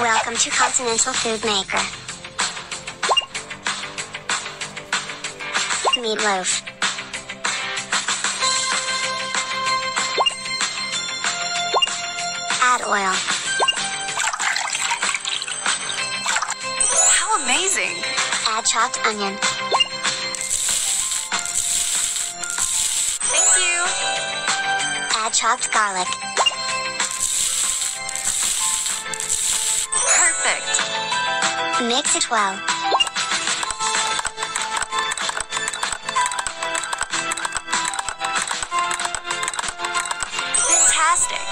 Welcome to Continental Food Maker. Meatloaf. Add oil. How amazing! Add chopped onion. Thank you! Add chopped garlic. Perfect! Mix it well. Fantastic!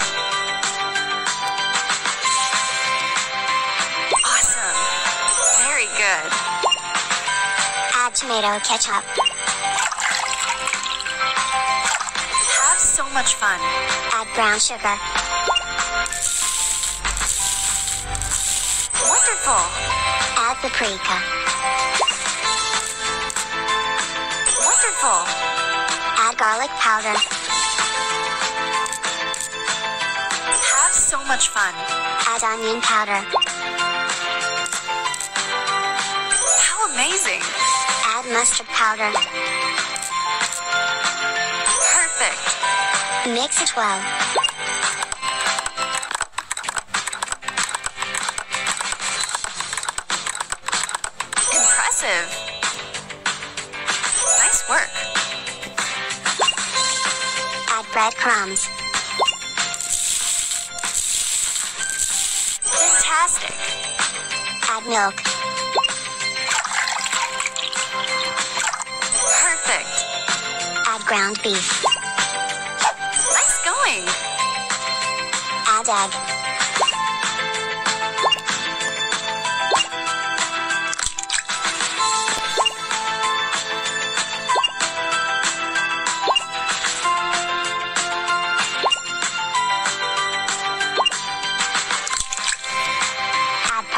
Awesome! Very good! Add tomato ketchup. Have so much fun! Add brown sugar. Wonderful! Paprika. Wonderful! Add garlic powder. Have so much fun! Add onion powder. How amazing! Add mustard powder. Perfect! Mix it well. Impressive! Nice work! Add breadcrumbs. Fantastic! Add milk. Perfect! Add ground beef. Nice going! Add egg.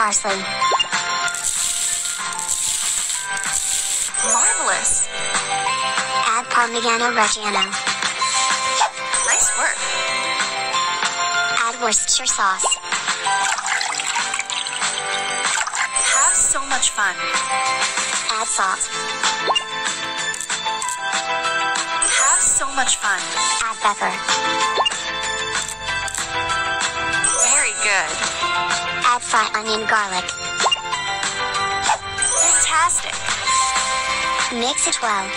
Parsley. Marvelous! Add Parmigiano Reggiano. Nice work! Add Worcestershire sauce. Have so much fun! Add salt. Have so much fun! Add pepper. Very good! Add fried onion garlic. Fantastic! Mix it well.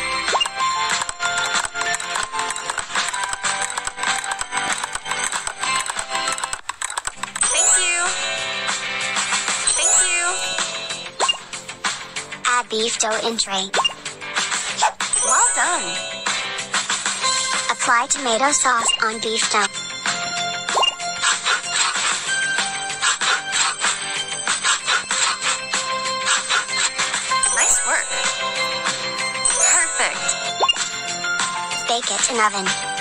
Thank you! Thank you! Add beef dough in tray. Well done! Apply tomato sauce on beef dough. Bake it in oven.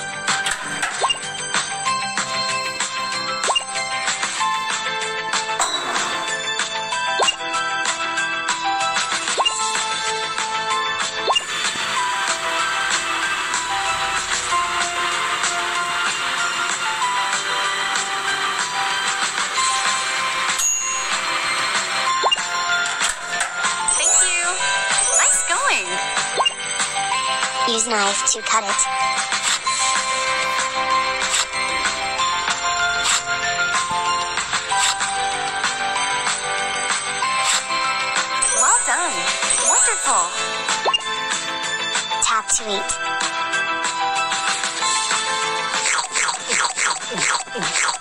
Use knife to cut it. Well done! Wonderful! Tap to eat.